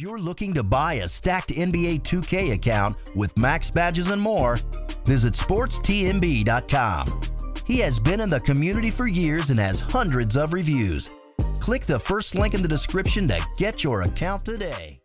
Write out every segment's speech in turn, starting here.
If you're looking to buy a stacked NBA 2K account with max badges and more, visit sportstnb.com. He has been in the community for years and has hundreds of reviews. Click the first link in the description to get your account today.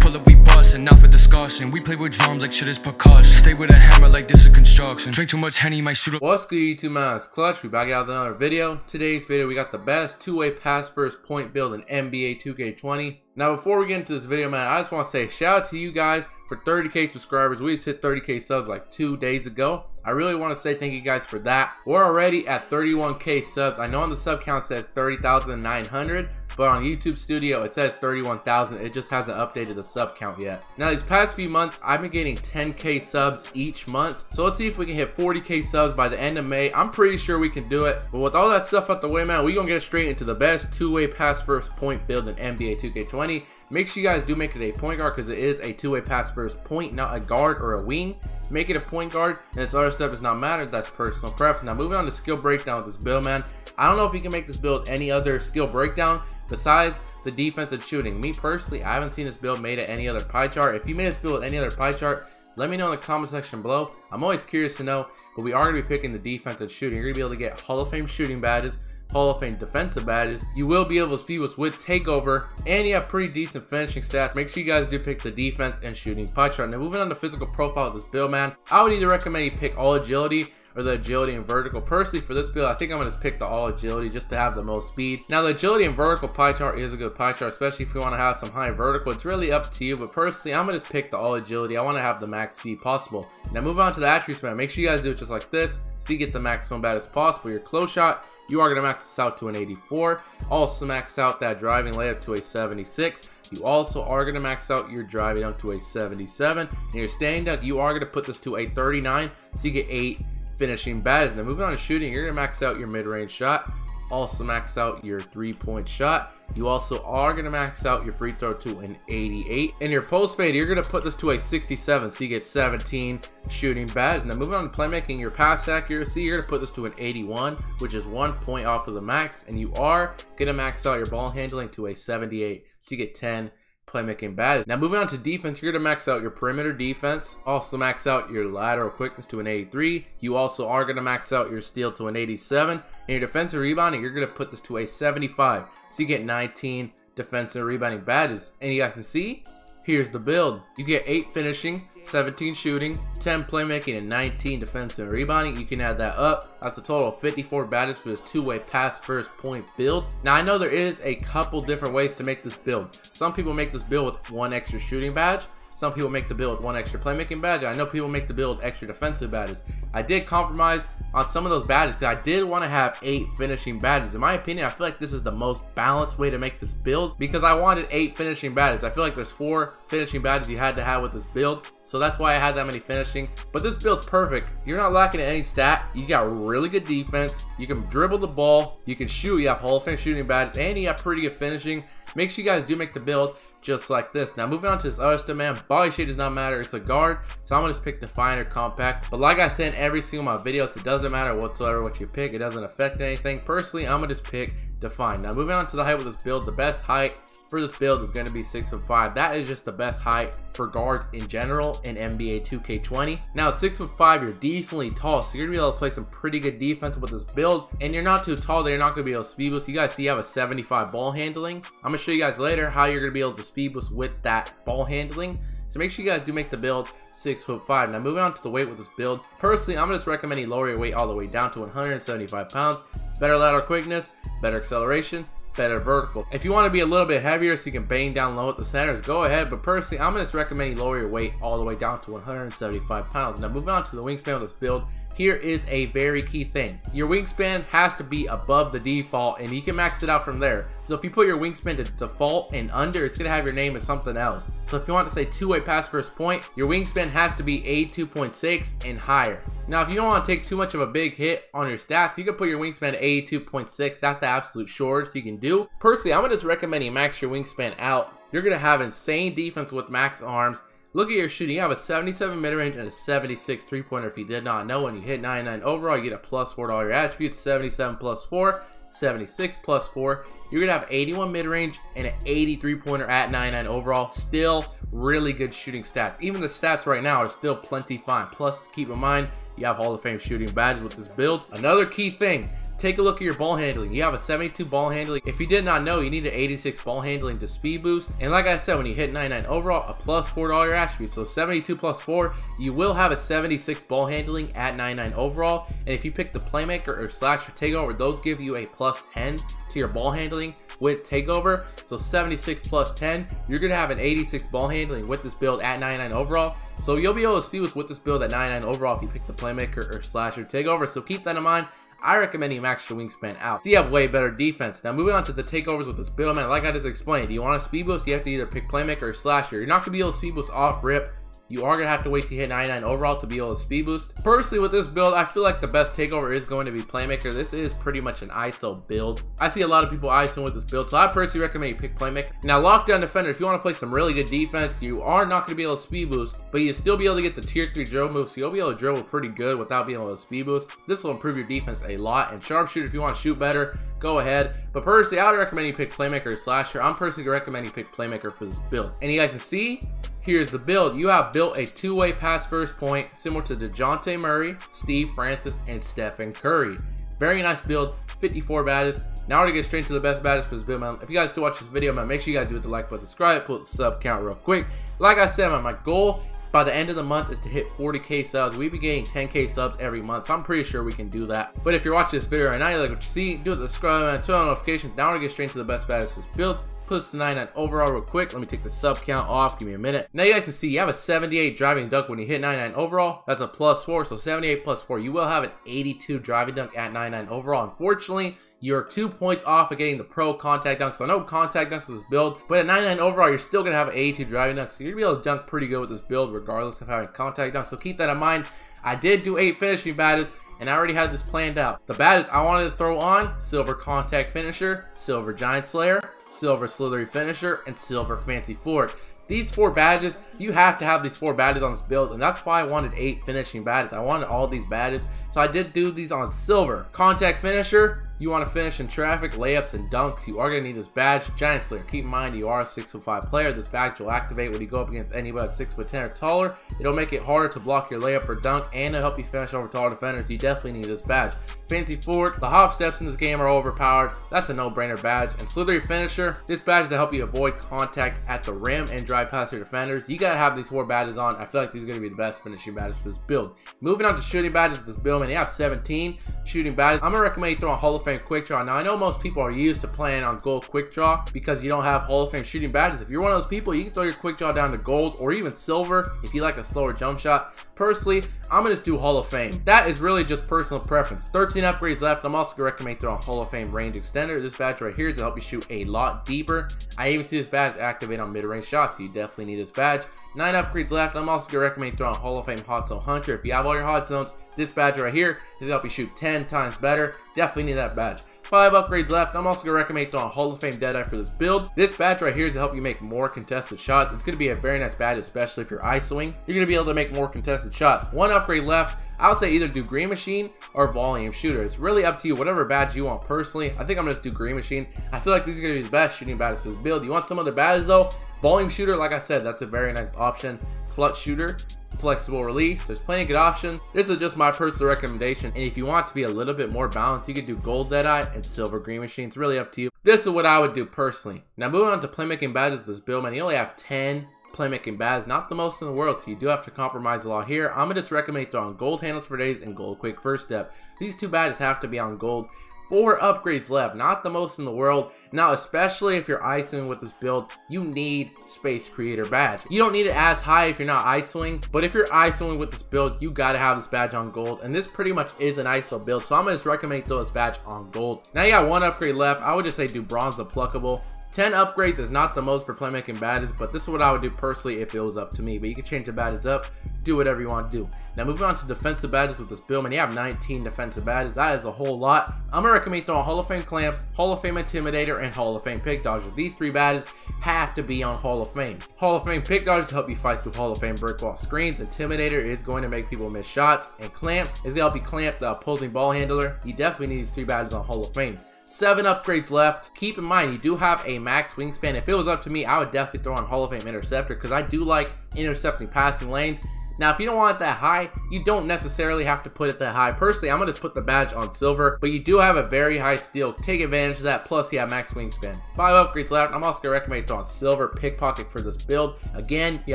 Pull up, we bustin', not for discussion. We play with drums like shit is percussion. Stay with a hammer like this is construction. Drink too much henny, might shoot up. What's good YouTube man, it's Clutch, we back out with another video. Today's video we got the best two-way pass first point build in NBA 2K20. Now before we get into this video man, I just want to say shout out to you guys for 30k subscribers. We just hit 30k subs like two days ago. I really want to say thank you guys for that. We're already at 31k subs. I know on the sub count says 30,900, but on YouTube Studio it says 31,000. It just hasn't updated the sub count yet. Now these past few months, I've been getting 10k subs each month. So let's see if we can hit 40k subs by the end of May. I'm pretty sure we can do it. But with all that stuff out the way, man, we gonna get straight into the best two-way pass first point build in NBA 2K20. Make sure you guys do make it a point guard because it is a two-way pass first point, not a guard or a wing. Make it a point guard, and this other stuff does not matter. That's personal preference. Now, moving on to skill breakdown with this build, man. I don't know if you can make this build any other skill breakdown besides the defense and shooting. Me personally, I haven't seen this build made at any other pie chart. If you made this build at any other pie chart, let me know in the comment section below. I'm always curious to know, but we are going to be picking the defense and shooting. You're going to be able to get Hall of Fame shooting badges, Hall of Fame defensive badges. You will be able to speed with takeover, and you have pretty decent finishing stats. Make sure you guys do pick the defense and shooting pie chart. Now moving on to physical profile of this build, man, I would either recommend you pick all agility or the agility and vertical. Personally, for this build, I think I'm going to just pick the all agility just to have the most speed. Now, the agility and vertical pie chart is a good pie chart, especially if you want to have some high vertical. It's really up to you, but personally, I'm going to just pick the all agility. I want to have the max speed possible. Now, move on to the attributes, man. Make sure you guys do it just like this. See, get the maximum bat as possible. Your close shot, you are going to max this out to an 84. Also max out that driving layup to a 76. You also are going to max out your driving up to a 77. And your stand dunk, you are going to put this to a 39. So you get 8 finishing badges. Now moving on to shooting, you're to max out your mid-range shot. Also max out your three-point shot. You also are to max out your free throw to an 88. And your post fade, you're to put this to a 67. So you get 17 shooting badges. Now moving on to playmaking, your pass accuracy, you're to put this to an 81, which is one point off of the max. And you are to max out your ball handling to a 78. So you get 10 playmaking badges. Now moving on to defense, you're going to max out your perimeter defense, also max out your lateral quickness to an 83. You also are going to max out your steal to an 87. And your defensive rebounding, you're going to put this to a 75. So you get 19 defensive rebounding badges. And you guys can see, Here's the build. You get 8 finishing, 17 shooting, 10 playmaking, and 19 defensive and rebounding. You can add that up. That's a total of 54 badges for this two-way pass first point build. Now, I know there is a couple different ways to make this build. Some people make this build with one extra shooting badge. Some people make the build one extra playmaking badge. I know people make the build extra defensive badges. I did compromise on some of those badges because I did want to have eight finishing badges. In my opinion, I feel like this is the most balanced way to make this build because I wanted eight finishing badges. I feel like there's four finishing badges you had to have with this build. So that's why I had that many finishing. But this build's perfect. You're not lacking any stat. You got really good defense. You can dribble the ball. You can shoot. You have Hall of Fame shooting badges. And you have pretty good finishing. Make sure you guys do make the build just like this. Now moving on to this other stuff, man. Body shape does not matter. It's a guard. So I'm going to just pick Definer Compact. But like I said in every single my videos, it doesn't matter whatsoever what you pick. It doesn't affect anything. Personally, I'm going to just pick Define. Now moving on to the height with this build. The best height for this build is going to be 6 foot 5. That is just the best height for guards in general in NBA 2K20. Now at 6 foot 5, you're decently tall, so you're to be able to play some pretty good defense with this build. And you're not too tall that you're not going to be able to speed boost. You guys see you have a 75 ball handling. I'm to show you guys later how you're going to be able to speed boost with that ball handling. So make sure you guys do make the build six foot five. Now moving on to the weight with this build. Personally, I'm just recommending lower your weight all the way down to 175 pounds. Better lateral quickness, better acceleration, better vertical. If you want to be a little bit heavier so you can bang down low at the centers, go ahead. But personally, I'm going to recommend you lower your weight all the way down to 175 pounds. Now moving on to the wingspan of this build. Here is a very key thing. Your wingspan has to be above the default and you can max it out from there. So if you put your wingspan to default and under, it's gonna have your name as something else. So if you want to say two-way pass first point, your wingspan has to be A2.6 and higher. Now, if you don't want to take too much of a big hit on your stats, you can put your wingspan to 82.6. That's the absolute shortest you can do. Personally, I'm going to just recommend you max your wingspan out. You're going to have insane defense with max arms, Look at your shooting. You have a 77 mid-range and a 76 three-pointer. If you did not know, when you hit 99 overall, you get a plus 4 to all your attributes. 77 plus 4, 76 plus 4. You're going to have 81 mid-range and an 83 pointer at 99 overall. Still really good shooting stats. Even the stats right now are still plenty fine. Plus, keep in mind, you have Hall of Fame shooting badges with this build. Another key thing, Take a look at your ball handling. You have a 72 ball handling. If you did not know, you need an 86 ball handling to speed boost. And like I said, when you hit 99 overall, a plus $4 attribute. So 72 plus 4, you will have a 76 ball handling at 99 overall. And if you pick the playmaker or slasher takeover, those give you a plus 10 to your ball handling with takeover. So 76 plus 10, you're to have an 86 ball handling with this build at 99 overall. So you'll be able to speed boost with this build at 99 overall if you pick the playmaker or slasher takeover. So keep that in mind. I recommend you max your wingspan out. So you have way better defense. Now moving on to the takeovers with this build, man, like I just explained, you want a speed boost, you have to either pick playmaker or slasher. You're not going to be able to speed boost off rip you are going to have to wait to hit 99 overall to be able to speed boost. Personally, with this build, I feel like the best takeover is going to be Playmaker. This is pretty much an ISO build. I see a lot of people ISO with this build, so I personally recommend you pick Playmaker. Now, Lockdown Defender, if you want to play some really good defense, you are not going to be able to speed boost, but you still be able to get the tier 3 drill moves, so you'll be able to dribble pretty good without being able to speed boost. This will improve your defense a lot, and Sharpshooter, if you want to shoot better, go ahead. But personally, I would recommend you pick Playmaker Slasher. I'm personally recommending you pick Playmaker for this build. And you guys can see, Here's the build. You have built a two-way pass first point similar to Dejounte Murray, Steve Francis, and Stephen Curry. Very nice build, 54 badges. Now we're gonna get straight to the best badges for this build, man. If you guys still watch this video, man, make sure you guys do hit the like button, subscribe, put sub count real quick. Like I said, man, my goal by the end of the month is to hit 40k subs. We be getting 10k subs every month, so I'm pretty sure we can do that. But if you're watching this video right now, you like what you see, do the subscribe and turn on notifications. Now we're gonna get straight to the best badges for this build put us to 99 overall real quick. Let me take the sub count off. Give me a minute. Now you guys can see you have a 78 driving dunk when you hit 99 overall. That's a plus 4. So 78 plus 4. You will have an 82 driving dunk at 99 overall. Unfortunately, you're two points off of getting the pro contact dunk. So no contact dunks with this build. But at 99 overall, you're still going to have an 82 driving dunk. So you're to be able to dunk pretty good with this build regardless of having contact dunks. So keep that in mind. I did do 8 finishing badges and I already had this planned out. The badges I wanted to throw on, Silver Contact Finisher, Silver Giant Slayer, Silver Slithery Finisher, and Silver Fancy Footwork. These four badges, you have to have these four badges on this build, and that's why I wanted eight finishing badges. I wanted all these badges, so I did do these on silver. Contact Finisher, you want to finish in traffic, layups, and dunks, you are going to need this badge. Giant Slayer, keep in mind you are a 6'5 player. This badge will activate when you go up against anybody 6'10 or taller. It'll make it harder to block your layup or dunk, and it'll help you finish over taller defenders. You definitely need this badge. Fancy Footwork, the hop steps in this game are overpowered. That's a no-brainer badge. And Slithery Finisher, this badge to help you avoid contact at the rim and drive past your defenders. You gotta have these four badges on. I feel like these are gonna be the best finishing badges for this build. Moving on to shooting badges, this build, man, you have 17 shooting badges. I'm gonna recommend you throw a Hall of Fame quick draw. Now, I know most people are used to playing on gold quick draw because you don't have Hall of Fame shooting badges. If you're one of those people, you can throw your quick draw down to gold or even silver if you like a slower jump shot. Personally, I'm gonna do Hall of Fame. That is really just personal preference. 13 upgrades left. I'm also gonna recommend throwing Hall of Fame range extender. This badge right here is to help you shoot a lot deeper. I even see this badge activate on mid-range shots, so you definitely need this badge. Nine upgrades left. I'm also gonna recommend throwing Hall of Fame Hot Zone Hunter. If you have all your hot zones, this badge right here is gonna help you shoot 10 times better. Definitely need that badge. Five upgrades left. I'm also going to recommend throwing Hall of Fame Deadeye for this build. This badge right here is to help you make more contested shots. It's going to be a very nice badge, especially if you're ISOing. You're going to be able to make more contested shots. One upgrade left. I would say either do Green Machine or Volume Shooter. It's really up to you, whatever badge you want personally. I think I'm going to do Green Machine. I feel like these are going to be the best shooting badges for this build. You want some other badges though? Volume Shooter, like I said, that's a very nice option. Clutch Shooter, flexible release. There's plenty of good options. This is just my personal recommendation. And if you want to be a little bit more balanced, you could do gold Deadeye and silver green machine. It's really up to you. This is what I would do personally. Now moving on to playmaking badges, this build man, you only have 10 playmaking badges, not the most in the world, so you do have to compromise a lot here. I'm gonna just recommend throwing gold handles for days and gold quick first step. These two badges have to be on gold. Four upgrades left, not the most in the world. Now, especially if you're ISOing with this build, you need Space Creator badge. You don't need it as high if you're not ISOing, but if you're ISOing with this build, you gotta have this badge on gold, and this pretty much is an ISO build, so I'm gonna just recommend throw this badge on gold. Now you got one upgrade left, I would just say do Bronze Unpluckable. 10 upgrades is not the most for playmaking badges, but this is what I would do personally if it was up to me. But you can change the badges up, do whatever you want to do. Now moving on to defensive badges with this build, man, you have 19 defensive badges. That is a whole lot. I'm gonna recommend throwing Hall of Fame Clamps, Hall of Fame Intimidator, and Hall of Fame Pick Dodger. These three badges have to be on Hall of Fame. Hall of Fame pick dodge to help you fight through Hall of Fame brick wall screens. Intimidator is going to make people miss shots. And clamps is to help you clamp the opposing ball handler. You definitely need these three badges on Hall of Fame. Seven upgrades left. Keep in mind, you do have a max wingspan. If it was up to me, I would definitely throw on Hall of Fame Interceptor because I do like intercepting passing lanes. Now, if you don't want it that high, you don't necessarily have to put it that high. Personally, I'm going to just put the badge on silver, but you do have a very high steal. Take advantage of that, plus you have max wingspan. Five upgrades left. I'm also going to recommend it on silver pickpocket for this build. Again, you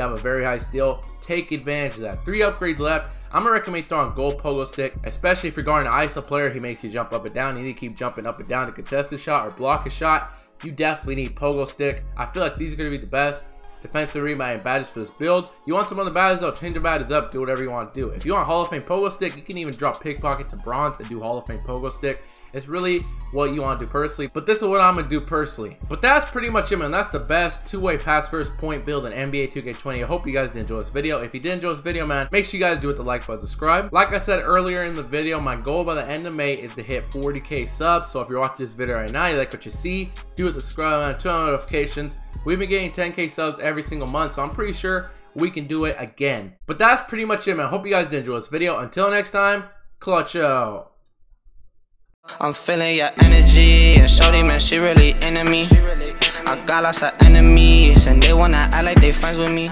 have a very high steal. Take advantage of that. Three upgrades left. I'm gonna recommend throwing gold pogo stick, especially if you're guarding an ISO player, he makes you jump up and down. You need to keep jumping up and down to contest a shot or block a shot. You definitely need pogo stick. I feel like these are gonna be the best defensive rebound and badges for this build. You want some other badges, though, change your badges up, do whatever you want to do. If you want Hall of Fame Pogo Stick, you can even drop Pickpocket to Bronze and do Hall of Fame Pogo Stick. It's really what you want to do personally, but this is what I'm going to do personally. But that's pretty much it, man. That's the best two-way pass first point build in NBA 2K20. I hope you guys did enjoy this video. If you did enjoy this video, man, make sure you guys do it the like button, subscribe. Like I said earlier in the video, my goal by the end of May is to hit 40k subs. So if you're watching this video right now, you like what you see, do it, subscribe, and turn on notifications. We've been getting 10k subs every single month, so I'm pretty sure we can do it again. But that's pretty much it, man. Hope you guys did enjoy this video. Until next time, clutch out. I'm feeling your energy, and shorty, man, she really into me. I got lots of enemies, and they wanna act like they friends with me.